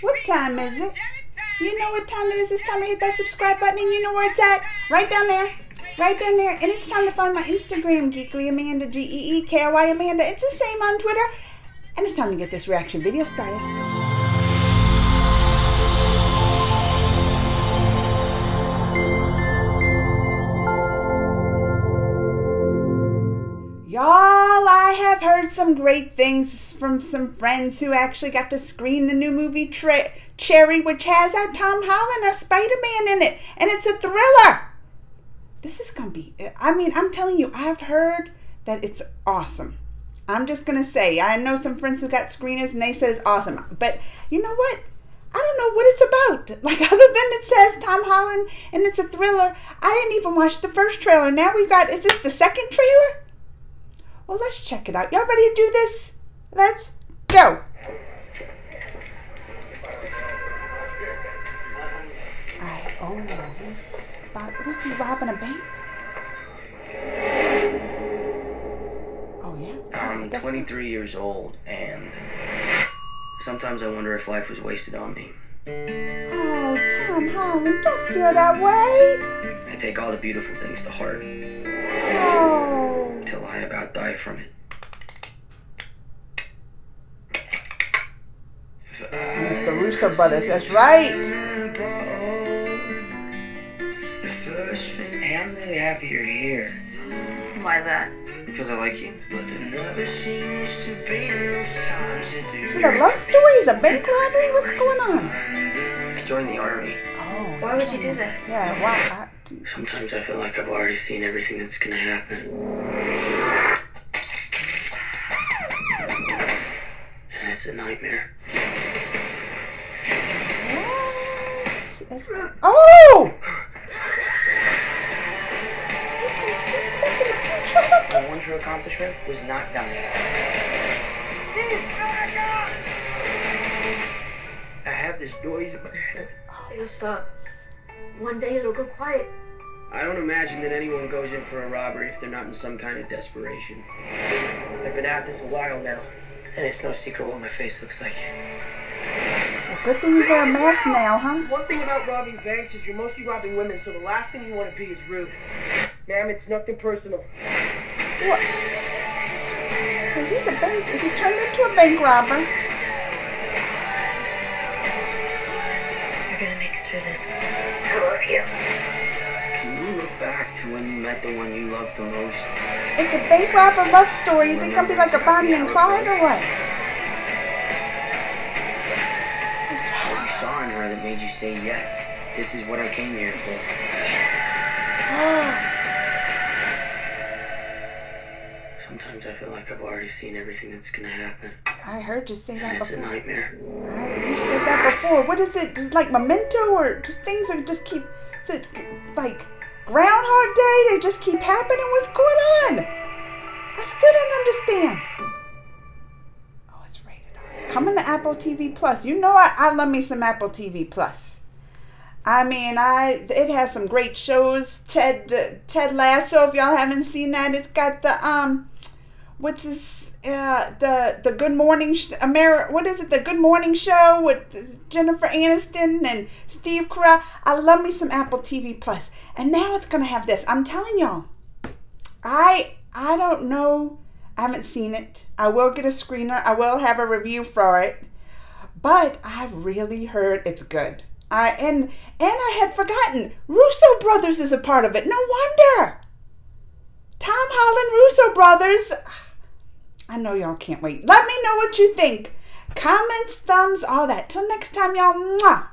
What time is it? You know what time it is. It's time to hit that subscribe button and you know where it's at. Right down there. Right down there. And it's time to find my Instagram, Geekly Amanda, G-E-E-K-Y Amanda. It's the same on Twitter. And it's time to get this reaction video started. Y'all, I have heard some great things from some friends who actually got to screen the new movie tra- Cherry, which has our Tom Holland, our Spider Man in it, and it's a thriller. This is gonna be, I mean, I'm telling you, I've heard that it's awesome. I'm just gonna say, I know some friends who got screeners and they said it's awesome, but you know what? I don't know what it's about. Like, other than it says Tom Holland and it's a thriller, I didn't even watch the first trailer. Now we've got, is this the second trailer? Well, let's check it out. Y'all ready to do this? Let's go. I, oh, he's about, was he robbing a bank? Oh, yeah. I'm 23 years old, and sometimes I wonder if life was wasted on me. Oh, Tom Holland, don't feel that way. I take all the beautiful things to heart Oh. Till I about die from it. If It's the Russo brothers, that's right. Hey, I'm really happy you're here Why is that? because I like you. But there never seems to be enough time to do. Is it a love story? Is it a bank robbery? What's going on? I joined the army. Oh. Why would you do that? Yeah, wow. Sometimes I feel like I've already seen everything that's gonna happen. And it's a nightmare. Oh! You can see stuff in the future. My one true accomplishment was not dying. I have this noise in my head. Yes, uh, one day it'll go quiet. I don't imagine that anyone goes in for a robbery if they're not in some kind of desperation. I've been at this a while now, and it's no secret what my face looks like. Well, good thing you wear a mask now, huh? One thing about robbing banks is you're mostly robbing women, so the last thing you want to be is rude. Ma'am, it's nothing personal. What? So he's a bank. He's turned into a bank robber. You're gonna make it through this. You. Can you look back to when you met the one you loved the most? It's a bank robber love story. You think I'll be like a Bonnie and Clyde or what? What you saw in her that made you say yes. This is what I came here for. Feel like I've already seen everything that's gonna happen. I heard you say And that it's a nightmare. I, you said that before. What is it? Is it like memento or just things are just keep? Is it like Groundhog Day? They just keep happening. What's going on? I still don't understand. Oh, it's rated R. Coming to Apple TV Plus. You know I, I love me some Apple TV Plus. I mean, I it has some great shows. Ted uh, Ted Lasso. If y'all haven't seen that, it's got the um, what's this? Uh, the the Good Morning sh- What is it? The Good Morning Show with Jennifer Aniston and Steve Carell. I love me some Apple TV. Plus, and now it's gonna have this. I'm telling y'all. I I don't know. I haven't seen it. I will get a screener. I will have a review for it. But I've really heard it's good. I and and I had forgotten Russo brothers is a part of it. No wonder. Tom Holland Russo brothers. I know y'all can't wait. Let me know what you think. Comments, thumbs, all that. Till next time, y'all. Mwah.